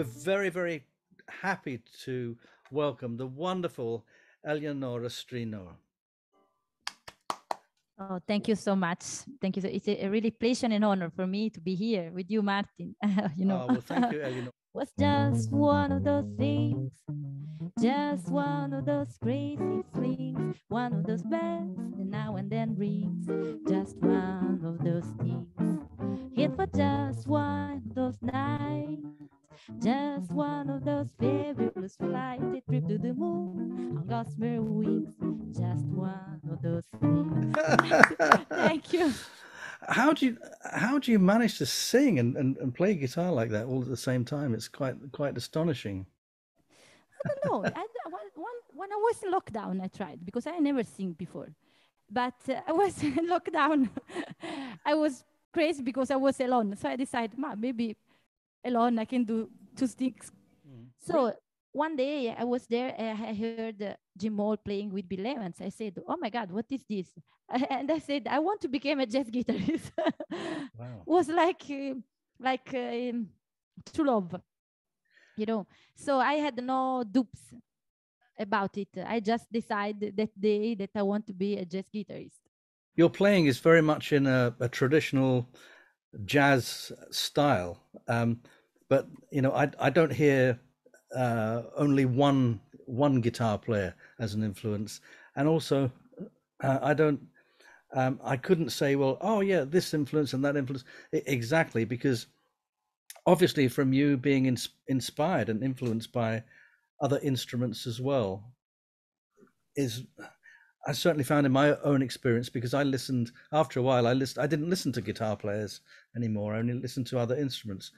we're very, very happy to welcome the wonderful Eleonora Strino. Oh, thank you so much. Thank you. So it's a, really pleasure and honor for me to be here with you, Martin. you know. Oh, well, thank you, Eleonora. was just one of those things, just one of those crazy flings, one of those bells that now and then rings, just one of those things. Hit for just one of those nights, just one of those fabulous flights, a trip to the moon on gossamer wings, just one of those things. Thank you. How do you how do you manage to sing and, and, and play guitar like that all at the same time? It's quite quite astonishing. I don't know. I, one, one, when I was in lockdown, I tried because I never sing before. But uh, I was in lockdown. I was crazy because I was alone. So I decided, Ma, maybe alone I can do two sticks. Mm. So one day I was there and I heard uh, Jim Hall playing with Bill Evans. I said, "Oh my God, what is this?" And I said, "I want to become a jazz guitarist." wow. was like uh, like uh, true love, you know. So I had no dupes about it. I just decided that day that I want to be a jazz guitarist. Your playing is very much in a, a traditional jazz style, um, but you know, I I don't hear uh, only one one guitar player as an influence, and also uh, I don't. Um, I couldn't say, well, oh yeah, this influence and that influence exactly because obviously from you being in, inspired and influenced by other instruments as well is I certainly found in my own experience because I listened after a while I listened I didn't listen to guitar players anymore I only listened to other instruments.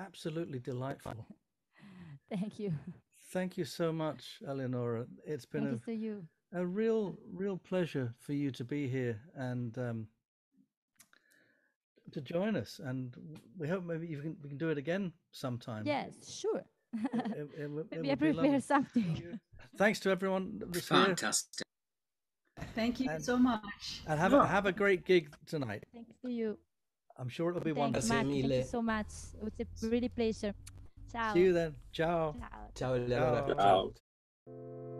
Absolutely delightful. Thank you. Thank you so much, Eleonora. It's been Thank a, you. a real, real pleasure for you to be here and um, to join us. And we hope maybe you can, we can do it again sometime. Yes, sure. it, it, it, maybe I prepare something. Thanks to everyone that's Fantastic. Here. Thank you and, so much. And have a, have a great gig tonight. Thanks to you. I'm sure it'll be Thank wonderful. Thank you so much. It was a really pleasure. Ciao. See you then. Ciao. Ciao. Ciao. Ciao. Ciao.